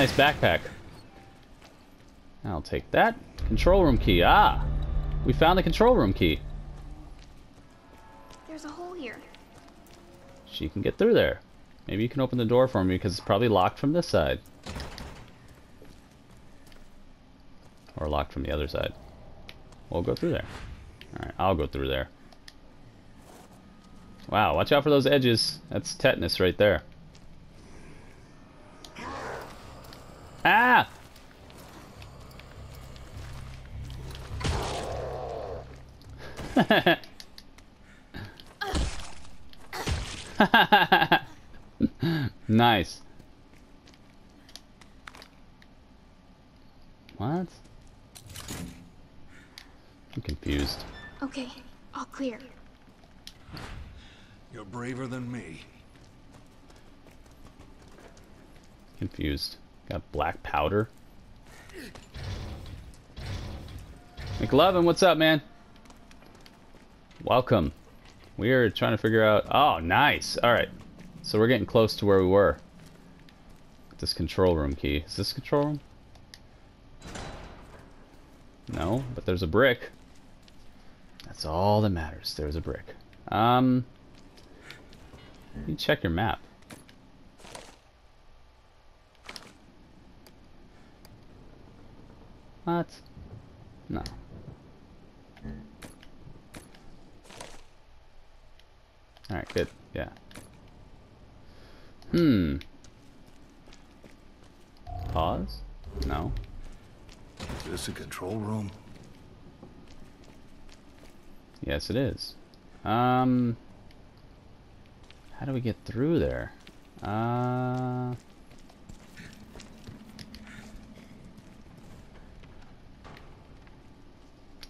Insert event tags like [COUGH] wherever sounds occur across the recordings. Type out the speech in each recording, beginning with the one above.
nice backpack. I'll take that. Control room key. Ah! We found the control room key. There's a hole here. She can get through there. Maybe you can open the door for me because it's probably locked from this side. Or locked from the other side. We'll go through there. Alright, I'll go through there. Wow, watch out for those edges. That's tetanus right there. Ah! [LAUGHS] nice. What? I'm confused. Okay, all clear. You're braver than me. Confused. Got black powder. McLovin, what's up, man? Welcome. We are trying to figure out... Oh, nice. Alright. So we're getting close to where we were. This control room key. Is this control room? No, but there's a brick. That's all that matters. There's a brick. Um... You check your map. What? No. Alright, good. Yeah. Hmm. Pause? No. Is this a control room? Yes, it is. Um... How do we get through there? Uh...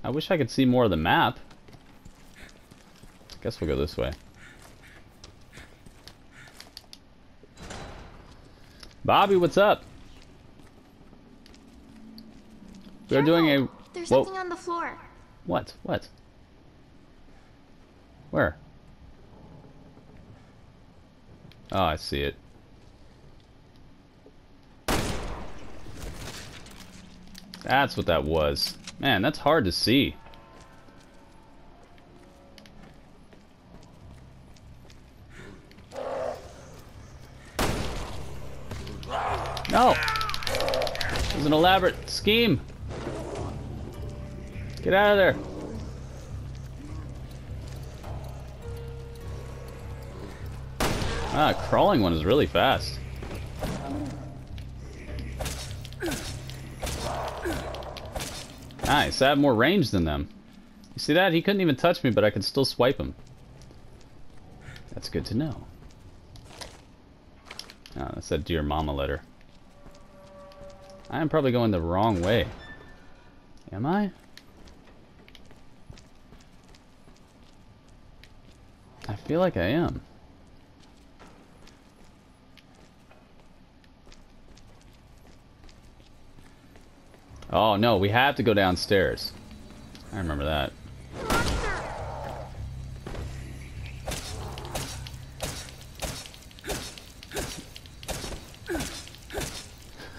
I wish I could see more of the map. I Guess we'll go this way. Bobby, what's up? We're doing a... There's Whoa. something on the floor. What? What? Where? Oh, I see it. That's what that was. Man, that's hard to see. No! It was an elaborate scheme. Get out of there. Ah, crawling one is really fast. Nice, I have more range than them. You see that? He couldn't even touch me, but I could still swipe him. That's good to know. Oh, that's that Dear Mama letter. I am probably going the wrong way. Am I? I feel like I am. Oh no, we have to go downstairs. I remember that.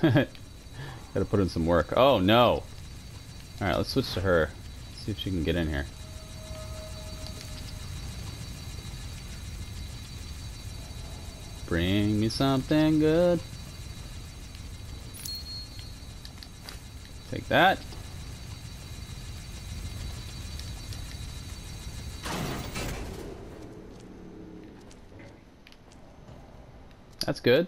[LAUGHS] Gotta put in some work. Oh no! Alright, let's switch to her. See if she can get in here. Bring me something good. Take that. That's good.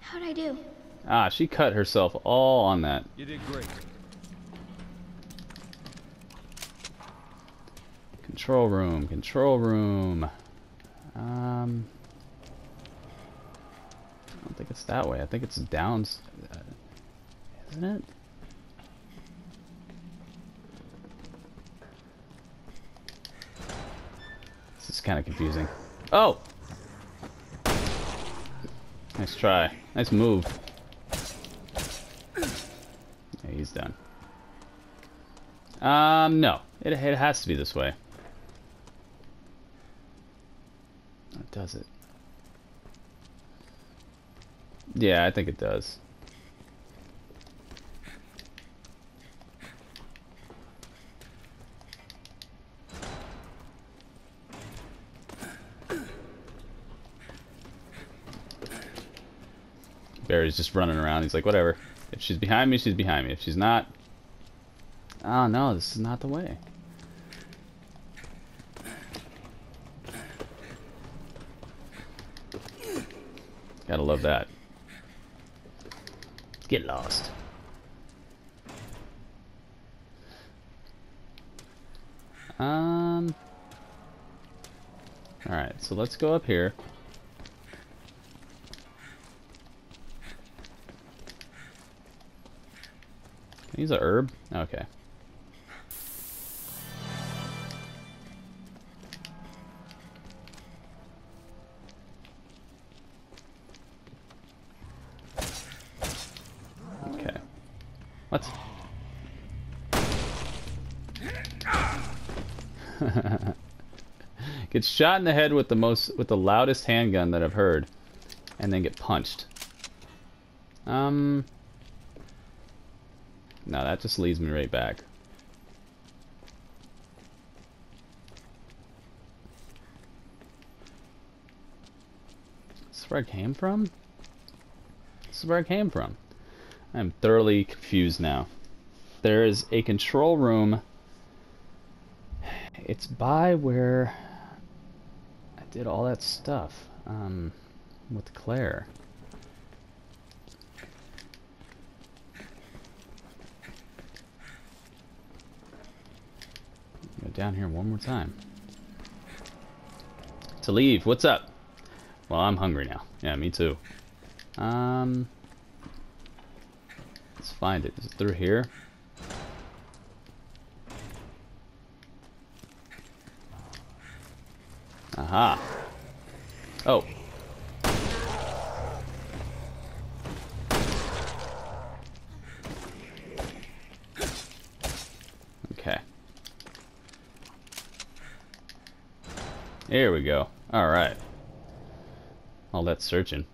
How'd I do? Ah, she cut herself all on that. You did great. Control room, control room. Um, I don't think it's that way. I think it's down. Uh, isn't it? This is kind of confusing. Oh! Nice try. Nice move. Yeah, he's done. Um, no. It, it has to be this way. That does it. Yeah, I think it does. Barry's just running around. He's like, whatever. If she's behind me, she's behind me. If she's not... Oh, no, this is not the way. Gotta love that. Get lost. Um... Alright, so let's go up here. He's a herb? Okay. What? [LAUGHS] get shot in the head with the most with the loudest handgun that I've heard and then get punched. Um no, that just leads me right back. This is where I came from? This is where I came from. I'm thoroughly confused now. There is a control room. It's by where I did all that stuff um, with Claire. Go down here one more time. To leave, what's up? Well, I'm hungry now. Yeah, me too. Um, let's find it. Is it through here? Aha. Oh. Okay. Here we go. Alright. All that searching.